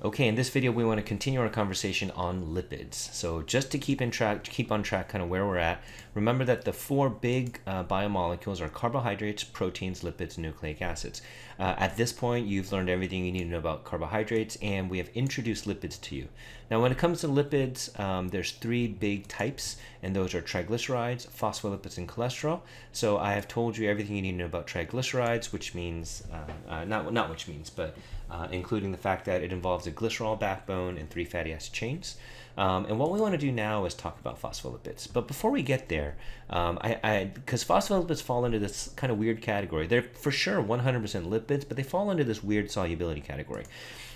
Okay, in this video we want to continue our conversation on lipids. So just to keep in track, keep on track kind of where we're at, remember that the four big uh, biomolecules are carbohydrates, proteins, lipids, nucleic acids. Uh, at this point, you've learned everything you need to know about carbohydrates, and we have introduced lipids to you. Now, when it comes to lipids, um, there's three big types, and those are triglycerides, phospholipids, and cholesterol. So I have told you everything you need to know about triglycerides, which means, uh, uh not, not which means, but uh, including the fact that it involves a glycerol backbone and three fatty acid chains. Um, and what we want to do now is talk about phospholipids. But before we get there, um, I because phospholipids fall into this kind of weird category. They're for sure 100% lipids, but they fall into this weird solubility category.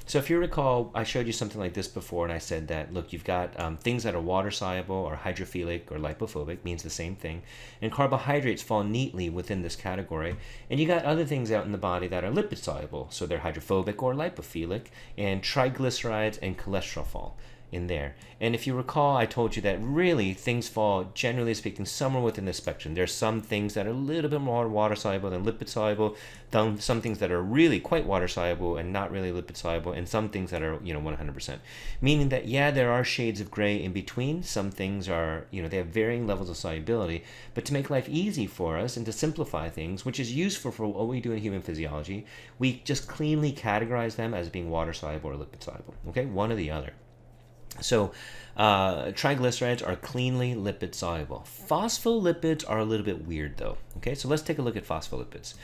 So if you recall, I showed you something like this before, and I said that look, you've got um, things that are water soluble or hydrophilic or lipophobic, means the same thing, and carbohydrates fall neatly within this category. And you got other things out in the body that are lipid soluble, so they're hydrophobic or lipophilic, and triglycerides and cholesterol fall in there. And if you recall, I told you that really things fall, generally speaking, somewhere within the spectrum. There's some things that are a little bit more water soluble than lipid soluble, some things that are really quite water soluble and not really lipid soluble, and some things that are, you know, 100%. Meaning that, yeah, there are shades of gray in between. Some things are, you know, they have varying levels of solubility. But to make life easy for us and to simplify things, which is useful for what we do in human physiology, we just cleanly categorize them as being water soluble or lipid soluble. Okay, one or the other. So, uh, triglycerides are cleanly lipid soluble. Phospholipids are a little bit weird though. Okay, so let's take a look at phospholipids.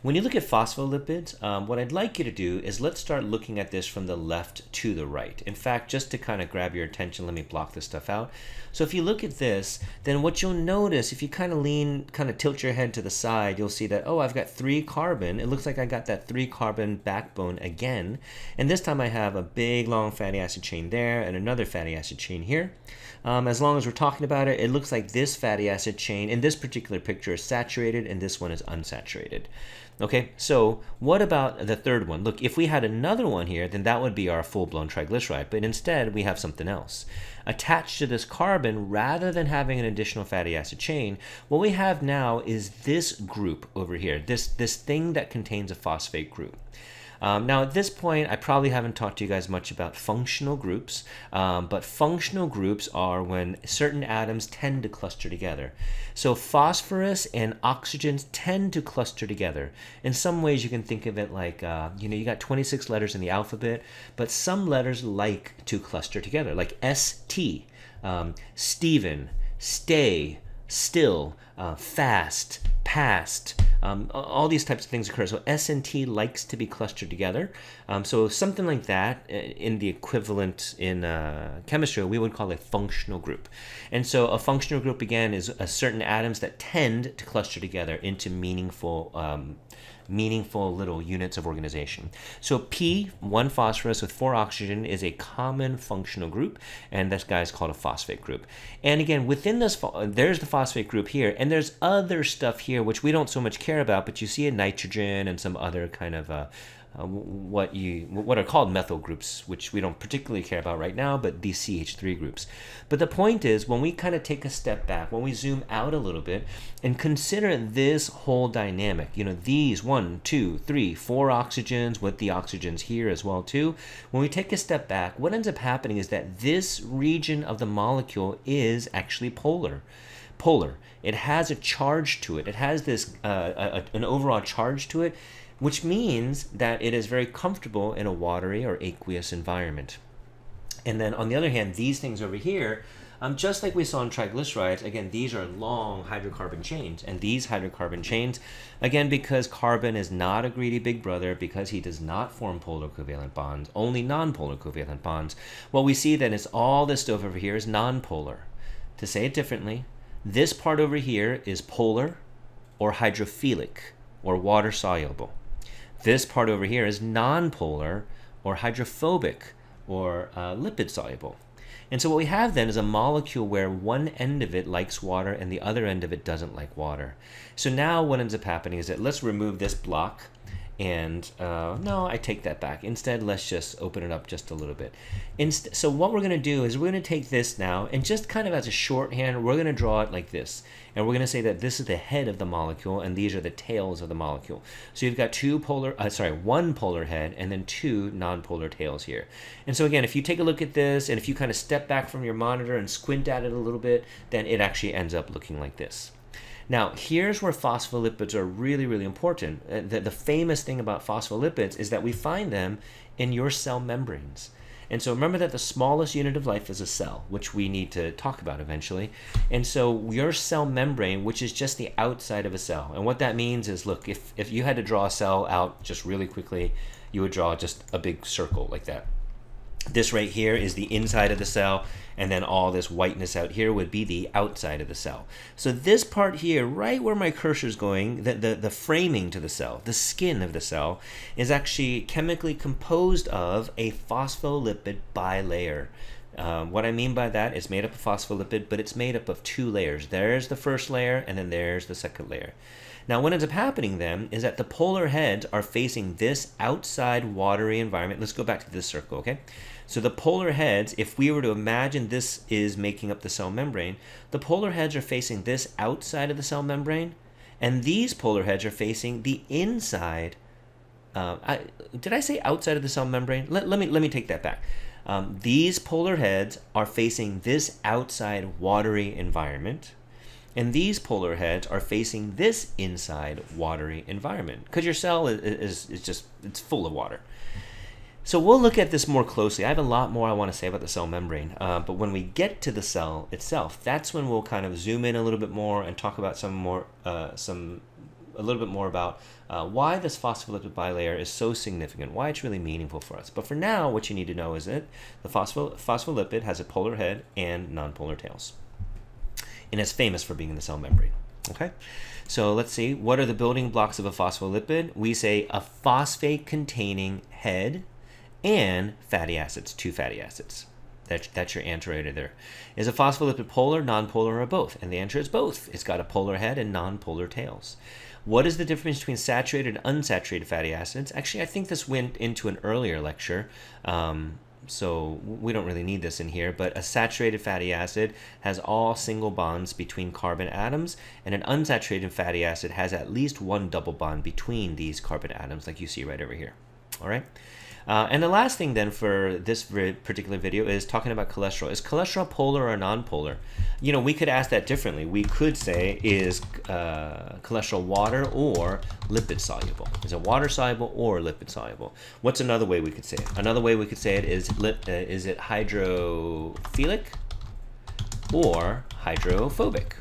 When you look at phospholipids, um, what I'd like you to do is let's start looking at this from the left to the right. In fact, just to kind of grab your attention, let me block this stuff out. So if you look at this, then what you'll notice, if you kind of lean, kind of tilt your head to the side, you'll see that, oh, I've got three carbon. It looks like I got that three carbon backbone again. And this time I have a big long fatty acid chain there and another fatty acid chain here. Um, as long as we're talking about it, it looks like this fatty acid chain in this particular picture is saturated and this one is unsaturated. Okay, so what about the third one? Look, if we had another one here, then that would be our full-blown triglyceride, but instead we have something else. Attached to this carbon, rather than having an additional fatty acid chain, what we have now is this group over here, this, this thing that contains a phosphate group. Um, now, at this point, I probably haven't talked to you guys much about functional groups, um, but functional groups are when certain atoms tend to cluster together. So phosphorus and oxygens tend to cluster together. In some ways, you can think of it like, uh, you know, you got 26 letters in the alphabet, but some letters like to cluster together, like ST, um, Stephen, stay, still, uh, fast, past, um, all these types of things occur. So S and T likes to be clustered together. Um, so something like that uh, in the equivalent in uh, chemistry, we would call a functional group. And so a functional group, again, is a certain atoms that tend to cluster together into meaningful um, meaningful little units of organization. So P, one phosphorus with four oxygen, is a common functional group, and this guy is called a phosphate group. And again, within this, there's the phosphate group here, and there's other stuff here which we don't so much care about, but you see a nitrogen and some other kind of uh, uh, what you what are called methyl groups, which we don't particularly care about right now, but these CH3 groups. But the point is, when we kind of take a step back, when we zoom out a little bit and consider this whole dynamic, you know, these one, two, three, four oxygens with the oxygens here as well too. When we take a step back, what ends up happening is that this region of the molecule is actually polar polar. It has a charge to it. It has this uh, a, an overall charge to it which means that it is very comfortable in a watery or aqueous environment. And then on the other hand, these things over here, um, just like we saw in triglycerides, again, these are long hydrocarbon chains. And these hydrocarbon chains, again, because carbon is not a greedy big brother, because he does not form polar covalent bonds, only nonpolar covalent bonds, what we see then is all this stuff over here is nonpolar. To say it differently, this part over here is polar or hydrophilic or water soluble. This part over here is nonpolar or hydrophobic or uh, lipid soluble. And so what we have then is a molecule where one end of it likes water and the other end of it doesn't like water. So now what ends up happening is that let's remove this block And uh, no, I take that back. Instead, let's just open it up just a little bit. Inst so what we're going to do is we're going to take this now and just kind of as a shorthand, we're going to draw it like this. And we're going to say that this is the head of the molecule and these are the tails of the molecule. So you've got two polar, uh, sorry, one polar head and then two non-polar tails here. And so again, if you take a look at this and if you kind of step back from your monitor and squint at it a little bit, then it actually ends up looking like this. Now, here's where phospholipids are really, really important. Uh, the, the famous thing about phospholipids is that we find them in your cell membranes. And so remember that the smallest unit of life is a cell, which we need to talk about eventually. And so your cell membrane, which is just the outside of a cell. And what that means is, look, if, if you had to draw a cell out just really quickly, you would draw just a big circle like that. This right here is the inside of the cell, and then all this whiteness out here would be the outside of the cell. So this part here, right where my cursor is going, the, the, the framing to the cell, the skin of the cell, is actually chemically composed of a phospholipid bilayer. Um, what I mean by that is made up of phospholipid, but it's made up of two layers. There's the first layer, and then there's the second layer. Now, what ends up happening then is that the polar heads are facing this outside watery environment. Let's go back to this circle, okay? So the polar heads, if we were to imagine this is making up the cell membrane, the polar heads are facing this outside of the cell membrane, and these polar heads are facing the inside. Uh, I, did I say outside of the cell membrane? Let, let me let me take that back. Um, these polar heads are facing this outside watery environment, and these polar heads are facing this inside watery environment because your cell is, is, is just it's full of water. So we'll look at this more closely. I have a lot more I want to say about the cell membrane, uh, but when we get to the cell itself, that's when we'll kind of zoom in a little bit more and talk about some more, uh, some, a little bit more about uh, why this phospholipid bilayer is so significant, why it's really meaningful for us. But for now, what you need to know is that the phospholipid has a polar head and nonpolar tails, and it's famous for being in the cell membrane. Okay, so let's see. What are the building blocks of a phospholipid? We say a phosphate-containing head and fatty acids, two fatty acids. That's, that's your answer right there. Is a phospholipid polar, nonpolar, or both? And the answer is both. It's got a polar head and nonpolar tails. What is the difference between saturated and unsaturated fatty acids? Actually, I think this went into an earlier lecture, um, so we don't really need this in here, but a saturated fatty acid has all single bonds between carbon atoms, and an unsaturated fatty acid has at least one double bond between these carbon atoms, like you see right over here. All right. Uh, and the last thing then for this particular video is talking about cholesterol. Is cholesterol polar or non-polar? You know, we could ask that differently. We could say, is uh, cholesterol water or lipid soluble? Is it water soluble or lipid soluble? What's another way we could say it? Another way we could say it is, lip, uh, is it hydrophilic or hydrophobic,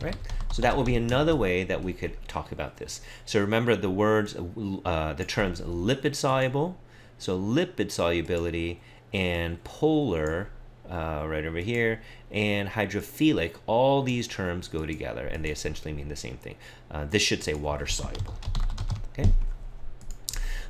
right? So that will be another way that we could talk about this. So remember the words, uh, the terms lipid soluble, so lipid solubility and polar, uh, right over here, and hydrophilic, all these terms go together and they essentially mean the same thing. Uh, this should say water soluble. Okay.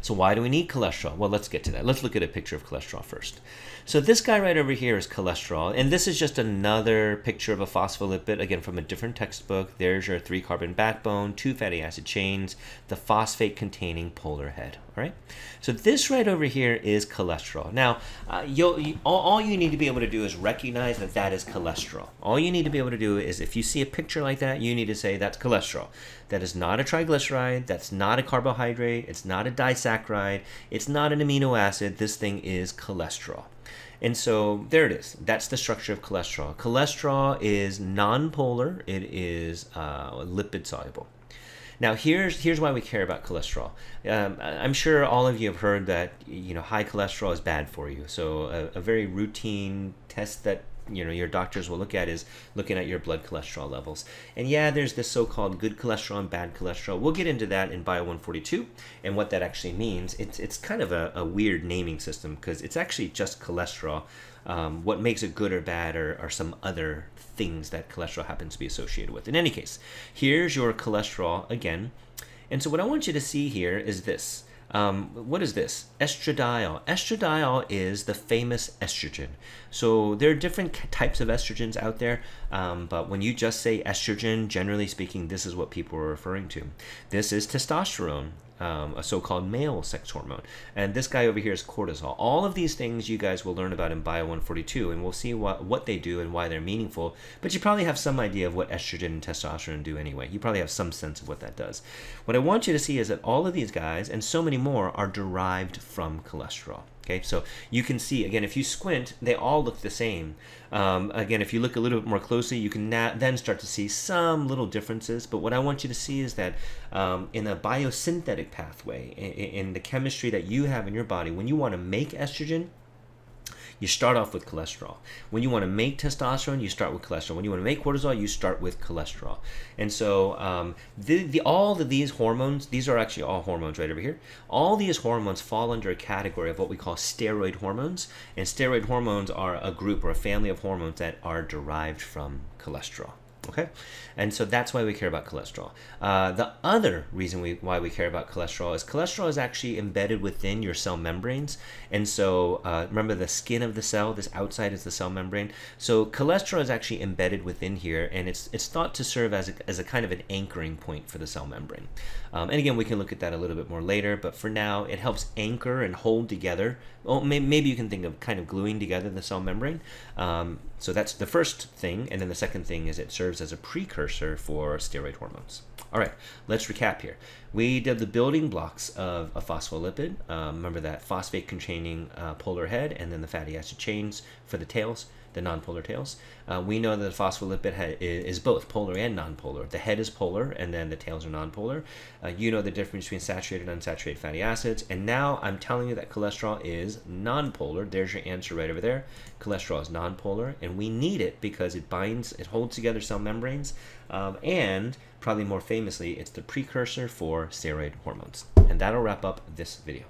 So why do we need cholesterol? Well, let's get to that. Let's look at a picture of cholesterol first. So this guy right over here is cholesterol, and this is just another picture of a phospholipid, again from a different textbook. There's your three carbon backbone, two fatty acid chains, the phosphate containing polar head, all right? So this right over here is cholesterol. Now, uh, you, all, all you need to be able to do is recognize that that is cholesterol. All you need to be able to do is if you see a picture like that, you need to say that's cholesterol. That is not a triglyceride, that's not a carbohydrate, it's not a disaccharide, it's not an amino acid, this thing is cholesterol. And so there it is. That's the structure of cholesterol. Cholesterol is nonpolar. It is uh, lipid soluble. Now here's here's why we care about cholesterol. Um, I'm sure all of you have heard that you know high cholesterol is bad for you. So a, a very routine test that you know your doctors will look at is looking at your blood cholesterol levels. And yeah there's this so-called good cholesterol and bad cholesterol. We'll get into that in bio 142 and what that actually means. It's, it's kind of a, a weird naming system because it's actually just cholesterol um, what makes it good or bad are, are some other things that cholesterol happens to be associated with. In any case here's your cholesterol again. And so what i want you to see here is this um, what is this? Estradiol. Estradiol is the famous estrogen. So there are different types of estrogens out there, um, but when you just say estrogen, generally speaking, this is what people are referring to. This is testosterone. Um, a so-called male sex hormone. And this guy over here is cortisol. All of these things you guys will learn about in Bio 142, and we'll see what, what they do and why they're meaningful. But you probably have some idea of what estrogen and testosterone do anyway. You probably have some sense of what that does. What I want you to see is that all of these guys, and so many more, are derived from cholesterol. Okay, so you can see again if you squint, they all look the same. Um, again, if you look a little bit more closely, you can then start to see some little differences. But what I want you to see is that um, in a biosynthetic pathway, in, in the chemistry that you have in your body, when you want to make estrogen, you start off with cholesterol. When you want to make testosterone, you start with cholesterol. When you want to make cortisol, you start with cholesterol. And so, um, the, the, all of these hormones, these are actually all hormones right over here. All these hormones fall under a category of what we call steroid hormones. And steroid hormones are a group or a family of hormones that are derived from cholesterol. Okay, and so that's why we care about cholesterol. Uh, the other reason we why we care about cholesterol is cholesterol is actually embedded within your cell membranes, and so uh, remember the skin of the cell. This outside is the cell membrane. So cholesterol is actually embedded within here, and it's it's thought to serve as a, as a kind of an anchoring point for the cell membrane. Um, and again, we can look at that a little bit more later. But for now, it helps anchor and hold together. Well, maybe you can think of kind of gluing together the cell membrane. Um, so that's the first thing, and then the second thing is it serves as a precursor for steroid hormones. All right, let's recap here. We did the building blocks of a phospholipid. Um, remember that phosphate containing uh, polar head and then the fatty acid chains for the tails the nonpolar tails. Uh, we know that the phospholipid head is both polar and nonpolar. The head is polar, and then the tails are nonpolar. Uh, you know the difference between saturated and unsaturated fatty acids. And now I'm telling you that cholesterol is nonpolar. There's your answer right over there. Cholesterol is nonpolar, and we need it because it binds, it holds together cell membranes, um, and probably more famously, it's the precursor for steroid hormones. And that'll wrap up this video.